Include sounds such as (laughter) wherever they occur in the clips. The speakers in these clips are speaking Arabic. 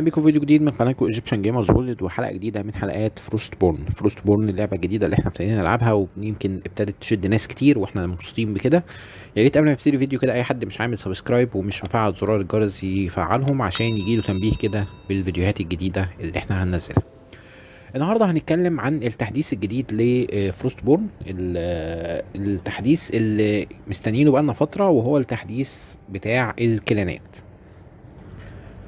بيكم في فيديو جديد من قناتكم Egyptian Gamers World وحلقة جديدة من حلقات Frostborn Frostborn اللعبه الجديده اللي إحنا ابتدينا نلعبها ويمكن ابتدت تشد ناس كتير وإحنا مبسوطين بكده. يا ريت قبل ما نبتدي الفيديو كده أي حد مش عامل subscribe ومش مفعل زرار الجرس يفعلهم عشان يجيله تنبيه كده بالفيديوهات الجديدة اللي إحنا هننزلها. النهارده هنتكلم عن التحديث الجديد ل Frostborn التحديث اللي مستنيينه بقالنا فترة وهو التحديث بتاع الكلانات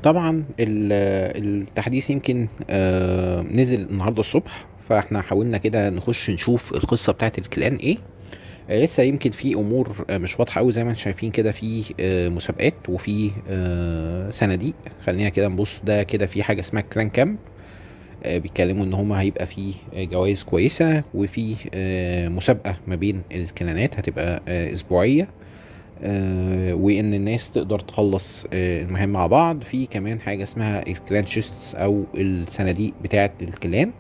طبعا ال- التحديث يمكن آه، نزل النهارده الصبح فاحنا حاولنا كده نخش نشوف القصة بتاعت الكلان إيه لسه يمكن في أمور آه، مش واضحة قوي زي ما أنتم شايفين كده في آه، مسابقات وفي صناديق. خلينا كده نبص ده كده في حاجة اسمها كلان كامب. آه، بيتكلموا إن هما هيبقى في جوائز كويسة وفي مسابقة ما بين الكلانات هتبقى أسبوعية. وإن الناس تقدر تخلص آه، المهام مع بعض. في كمان حاجة اسمها ال clan chests أو الصناديق بتاعة ال clan.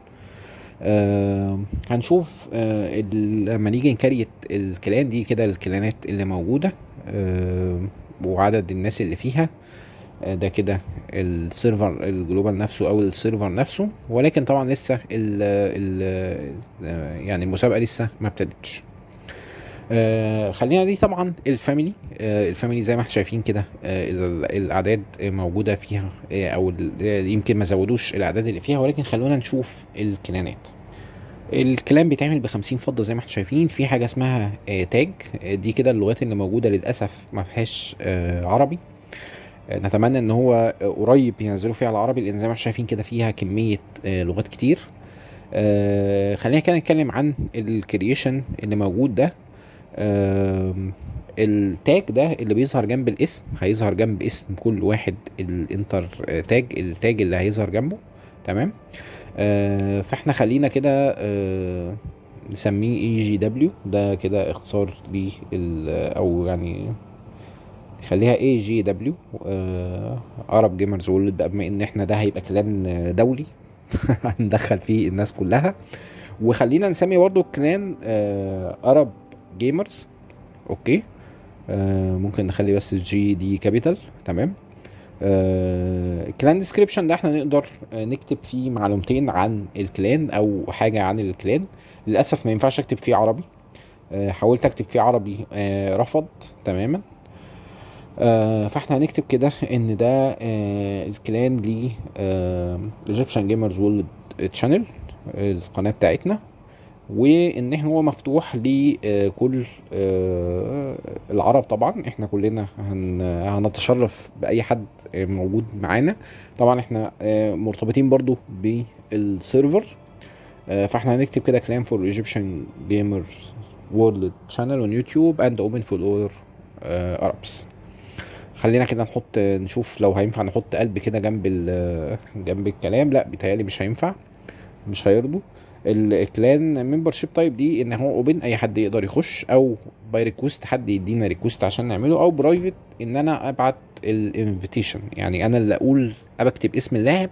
آه هنشوف آه لما نيجي ن create ال clan دي كده الكلانات اللي موجودة آه وعدد الناس اللي فيها آه ده كده ال server ال global نفسه أو ال server نفسه. ولكن طبعا لسه ال ال يعني المسابقة لسه ما ابتدتش. آه خلينا دي طبعا ال family. آه ال family زي ما إحنا شايفين كده آه ال- الأعداد موجودة فيها آه أو آه، يمكن ما زودوش الأعداد اللي فيها ولكن خلونا نشوف الكلانات. ال clan بيتعمل ب 50 فضة زي ما إحنا شايفين. في حاجة اسمها آه tag آه دي كده اللغات اللي موجودة للأسف ما فيهاش آه عربي. آه نتمنى إن هو قريب ينزلوا فيها العربي لأن زي ما إحنا شايفين كده فيها كمية لغات كتير. خلينا كده نتكلم عن ال creation اللي موجود ده. ال tag ده اللي بيظهر جنب الاسم هيظهر جنب اسم كل واحد ال enter tag ال tag اللي هيظهر جنبه تمام؟ آه، فاحنا خلينا كده آه، نسميه EGW ده كده اختصار ليه أو يعني خليها AGW عرب Gamers World بقى بما إن إحنا ده هيبقى clan آه، دولي (laughs) هندخل فيه الناس كلها. وخلينا نسمي برضو ال clan Arab Gamers okay آه ممكن نخلي بس ال G دي capital تمام. آه clan description ده إحنا نقدر آه نكتب فيه معلومتين عن ال clan أو حاجة عن ال clan للأسف ما ينفعش أكتب فيه عربي. آه حاولت أكتب فيه عربي آه رفض تماما. آه فاحنا هنكتب كده إن ده آه ال clan ليه Egyptian Gamers World channel القناة بتاعتنا. وإن هو مفتوح لكل العرب طبعا. إحنا كلنا هن هنتشرف بأي حد آه، موجود معانا. طبعا إحنا آه، مرتبطين برضو بال server. آه، فإحنا هنكتب كده كلام for Egyptian Gamers World channel on YouTube and open for all Arabs خلينا كده نحط نشوف لو هينفع نحط قلب كده جنب جنب الكلام. لا بيتهيألي مش هينفع. مش هيرضوا. ال clan membership type دي إن هو open أي حد يقدر يخش أو by request حد يدينا request عشان نعمله أو private إن أنا أبعت ال invitation يعني أنا اللي أقول بكتب اسم اللاعب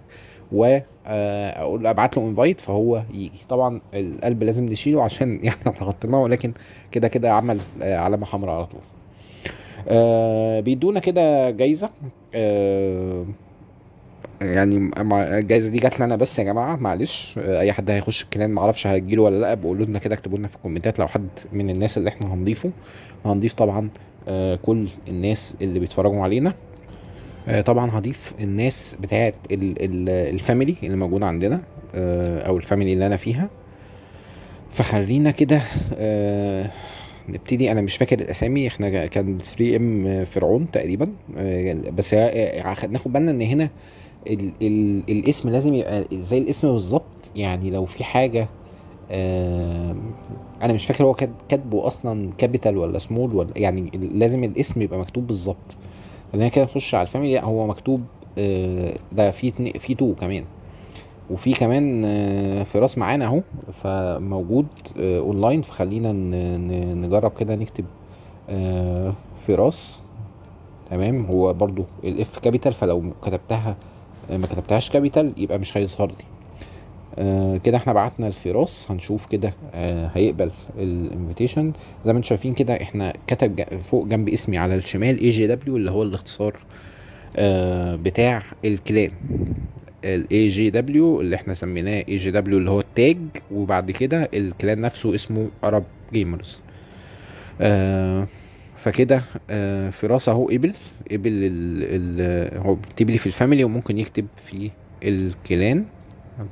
واقول له أبعت له invite فهو يجي. طبعا القلب لازم نشيله عشان (laughs) يعني إحنا حطيناه ولكن كده كده عمل آه، علامة حمراء على طول. آه بيدونا كده جايزة آه يعني الجايزه دي جات لنا بس يا جماعة معلش. آه، أي حد هيخش ال clan معرفش هيجيله ولا لأ بقولوا لنا كده اكتبوا لنا في الكومنتات. لو حد من الناس اللي إحنا هنضيفه هنضيف طبعا آه، كل الناس اللي بيتفرجوا علينا. آه، طبعا هضيف الناس بتاعت ال- ال- ال family اللي موجودة عندنا أو ال family اللي أنا فيها. فخلينا كده نبتدي. أنا مش فاكر الأسامي إحنا كان 3 إم فرعون تقريبا. بس ناخد بالنا إن هنا ال ال الاسم لازم يبقى زي الاسم بالظبط. يعني لو في حاجة آه أنا مش فاكر هو كات- كاتبه أصلا capital ولا سمول ولا يعني لازم الاسم يبقى مكتوب بالظبط. خلينا كده نخش على ال family هو مكتوب آه ده في في تو كمان. وفي كمان آه، فراس معانا أهو فموجود آه، اونلاين فخلينا ن- ن- نجرب كده نكتب آه، فراس تمام؟ هو برضو ال F capital فلو كتبتها آه، ما كتبتهاش capital يبقى مش هيظهر لي. آه كده إحنا بعتنا لفراس هنشوف كده آه هيقبل ال invitation. زي ما أنتم شايفين كده إحنا كتب فوق جنب اسمي على الشمال EGW اللي هو الاختصار آه بتاع ال clan. ال EGW اللي إحنا سميناه EGW اللي هو ال tag وبعد كده ال clan نفسه اسمه Arab Gamers آه فكده آه فراس اهو قبل قبل ال هو بيكتب لي في ال family وممكن يكتب في ال clan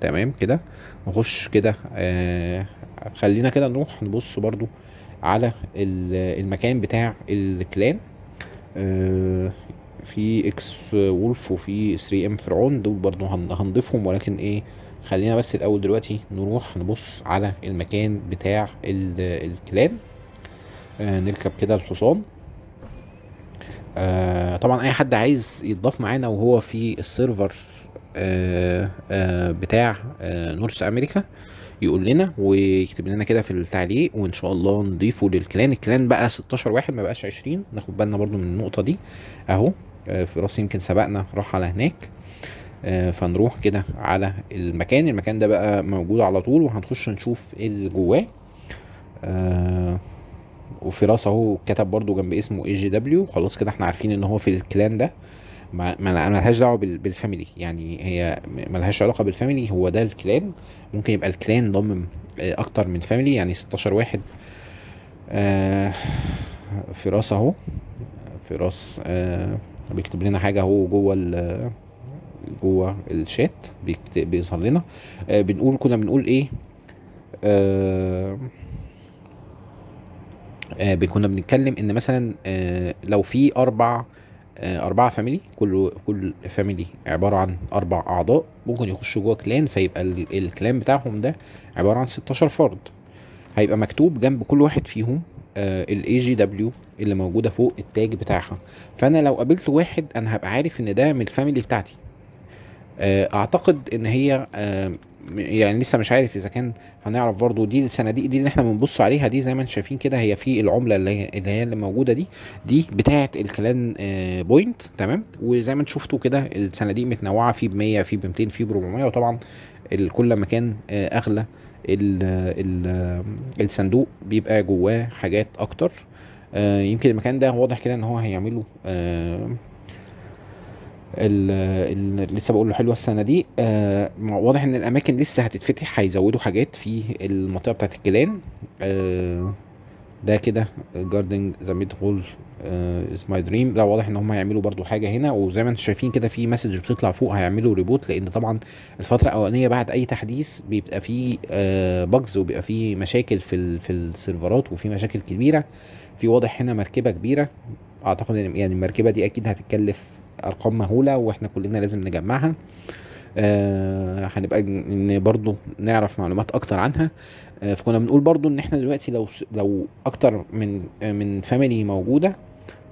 تمام كده؟ نخش كده آه خلينا كده نروح نبص برضو على ال- المكان بتاع ال clan آه في X Wolf وفي 3 إم فرعون دول برضو هن- هنضيفهم. ولكن إيه خلينا بس الأول دلوقتي نروح نبص على المكان بتاع ال- ال clan نركب كده الحصان. آه طبعا أي حد عايز يتضاف معانا وهو في ال server آه آه بتاع آه North America يقول لنا ويكتب لنا كده في التعليق وإن شاء الله نضيفه لل clan. ال clan بقى 16 واحد ما بقاش 20 ناخد بالنا برضو من النقطة دي أهو. آه فراس يمكن سبقنا راح على هناك. آه فنروح كده على المكان. المكان ده بقى موجود على طول وهنخش نشوف اللي جواه. آه وفراس اهو كتب برضو جنب اسمه EGW خلاص كده إحنا عارفين إن هو في ال clan ده. ما ما ما لهاش دعوة بال- بال family. يعني هي ما لهاش علاقة بال family. هو ده ال clan. ممكن يبقى ال clan ضمن آه، أكتر من family. يعني 16 واحد. آه، فراس اهو. فراس آه، بيكتب لنا حاجة اهو جوه جوه الشات. بيظهر لنا. بنقول كنا بنقول إيه؟ كنا بنتكلم إن مثلا آه، لو في أربع آه، أربعة family كل كل family عبارة عن أربع أعضاء ممكن يخشوا جوه clan فيبقى ال- ال clan بتاعهم ده عبارة عن 16 فرد. هيبقى مكتوب جنب كل واحد فيهم ال EGW اللي موجودة فوق ال tag بتاعها. فأنا لو قابلت واحد أنا هبقى عارف إن ده من ال family بتاعتي. آه، أعتقد إن هي آه، يعني لسه مش عارف إذا كان هنعرف برضو دي الصناديق دي اللي إحنا بنبص عليها دي زي ما أنتم شايفين كده هي في العملة اللي هي اللي, هي اللي موجودة دي دي بتاعة ال clan آه، point تمام؟ وزي ما أنتم شفتوا كده الصناديق متنوعة في ب 100 في ب 200 في ب 400 وطبعا كل ما كان آه، أغلى ال ال الصندوق بيبقى جواه حاجات أكتر. آه، يمكن المكان ده واضح كده إن هو هيعمله آه، ال ال لسه بقول له حلوة السنة دي آه واضح إن الأماكن لسه هتتفتح هيزودوا حاجات في المنطقة بتاعت ال clan. آه ده كده guarding the mead hall is my dream لا واضح إن هم هيعملوا برضو حاجة هنا وزي ما أنتم شايفين كده في message بتطلع فوق هيعملوا reboot لأن طبعا الفترة الأولانية بعد أي تحديث بيبقى فيه آه bugs وبيبقى فيه مشاكل في ال في السيرفرات وفي مشاكل كبيرة. في واضح هنا مركبة كبيرة. أعتقد إن يعني المركبة دي أكيد هتتكلف أرقام مهولة وإحنا كلنا لازم نجمعها. آه هنبقى ن- برضو نعرف معلومات أكتر عنها. آه فكنا بنقول برضو إن إحنا دلوقتي لو لو أكتر من آه من family موجودة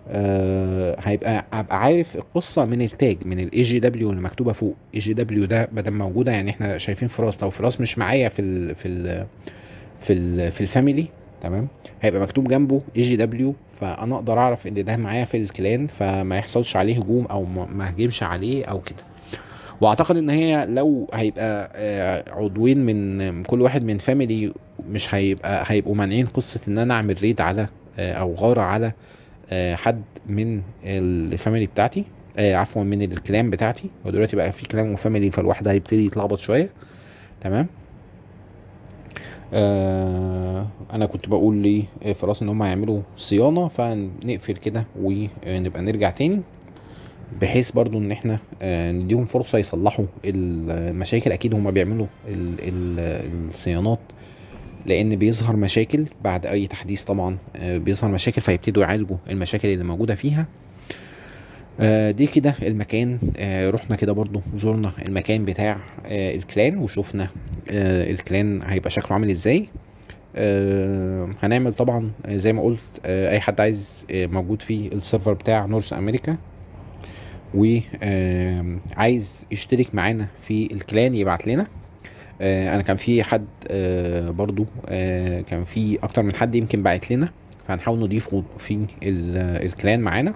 آه هيبقى هبقى عارف القصة من ال tag من ال EGW اللي مكتوبة فوق. EGW ده بدل موجودة يعني إحنا شايفين فراس لو فراس مش معايا في ال في ال في ال في ال family تمام؟ هيبقى مكتوب جنبه EGW فأنا أقدر أعرف إن ده معايا في ال clan فما يحصلش عليه هجوم أو ما اهجمش عليه أو كده. وأعتقد إن هي لو هيبقى آه، عضوين من كل واحد من family مش هيبقى هيبقوا مانعين قصة إن أنا أعمل raid على آه، أو غارة على آه، حد من ال family بتاعتي عفوا من ال clan بتاعتي. ودلوقتي بقى في clan و family فالواحد هيبتدي يتلخبط شوية. تمام؟ آه أنا كنت بقول لي فراس إن هم هيعملوا صيانة فنقفل كده ونبقى نرجع تاني بحيث برضو إن إحنا آه نديهم فرصة يصلحوا المشاكل. أكيد هم بيعملوا ال ال الصيانات لأن بيظهر مشاكل بعد أي تحديث طبعا آه بيظهر مشاكل فيبتدوا يعالجوا المشاكل اللي موجودة فيها. آه دي كده المكان. آه رحنا كده برضو زرنا المكان بتاع آه الكلان وشوفنا آه الكلان هيبقى شكله عامل إزاي. آه هنعمل طبعا آه، زي ما قلت آه أي حد عايز آه موجود في السيرفر بتاع نورث أمريكا وعايز يشترك معانا في الكلان يبعت لنا. آه أنا كان في حد آه برضو آه كان في أكتر من حد يمكن بعت لنا فهنحاول نضيفه في ال- الكلان معانا. آه،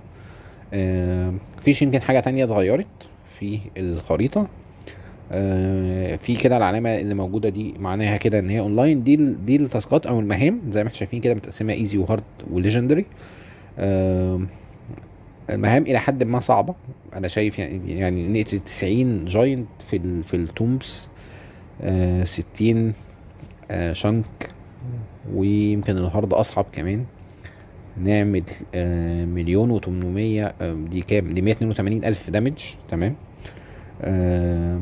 مفيش يمكن حاجة تانية اتغيرت في الخريطة. آه، في كده العلامة اللي موجودة دي معناها كده إن هي اونلاين دي دي التاسكات أو المهام زي ما إحنا شايفين كده متقسمة easy و hard و legendary. المهام إلى حد ما صعبة. أنا شايف يعني يعني نقتل 90 giant في ال في ال tombs آه 60 آه شنك ويمكن النهارده أصعب كمان. نعمل آه مليون وتمنمية آه دي كام؟ دي مية اتنين وتمانين ألف دامج تمام؟ آه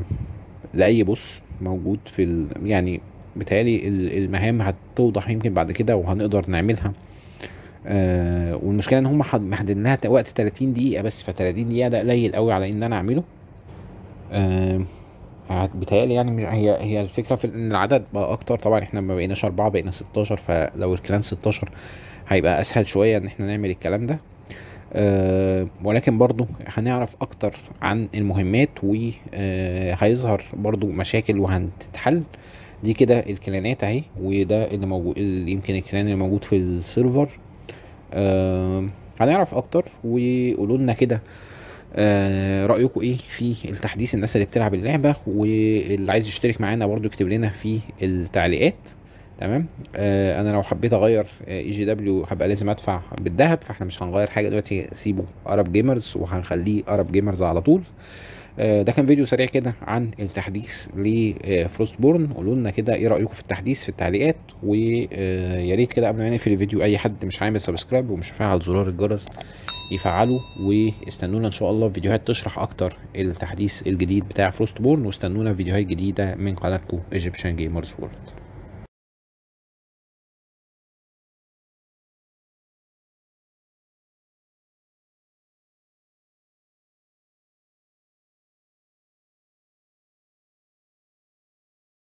لأي بوس موجود في ال... يعني بيتهيألي ال- المهام هتوضح يمكن بعد كده وهنقدر نعملها. آه والمشكلة إن هم محددين لها وقت 30 دقيقة بس ف 30 دقيقة ده قليل قوي على إن أنا أعمله. آه بيتهيألي يعني هي هي الفكرة في إن العدد بقى أكتر. طبعا إحنا ما بقيناش أربعة بقينا 16 فلو الكلان 16 هيبقى أسهل شوية إن إحنا نعمل الكلام ده. آه ولكن برضو هنعرف أكتر عن المهمات وهيظهر برضو مشاكل وهتتحل دي كده الكلانات أهي وده اللي موجود يمكن الكلان اللي موجود في السيرفر. آه هنعرف أكتر وقولوا لنا كده آه رأيكم إيه في التحديث الناس اللي بتلعب اللعبة واللي عايز يشترك معانا برضو يكتب لنا في التعليقات. تمام؟ آه أنا لو حبيت أغير EGW هبقى لازم أدفع بالذهب فإحنا مش هنغير حاجة دلوقتي سيبه Arab Gamers وهنخليه Arab Gamers على طول. آه، ده كان فيديو سريع كده عن التحديث ل Frostborn قولوا لنا كده إيه رأيكم في التحديث في التعليقات ويا ريت كده قبل ما نقفل الفيديو أي حد مش عامل subscribe ومش مفعل زرار الجرس يفعله واستنونا إن شاء الله في فيديوهات تشرح أكتر التحديث الجديد بتاع Frostborn واستنونا في فيديوهات جديدة من قناتكم Egyptian Gamers World